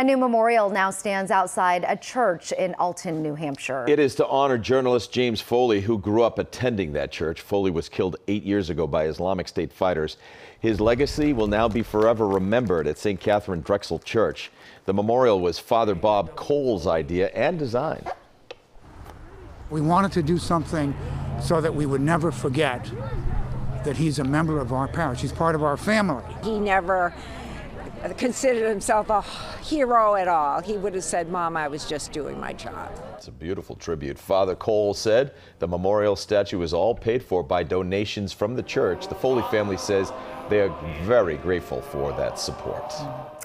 A new memorial now stands outside a church in Alton, New Hampshire. It is to honor journalist James Foley, who grew up attending that church. Foley was killed eight years ago by Islamic State fighters. His legacy will now be forever remembered at St. Katharine Drexel Church. The memorial was Father Bob Cole's idea and design. We wanted to do something so that we would never forget that he's a member of our parish. He's part of our family. He never considered himself a hero at all. He would have said, Mom, I was just doing my job. It's a beautiful tribute. Father Cole said the memorial statue is all paid for by donations from the church. The Foley family says they are very grateful for that support. Mm.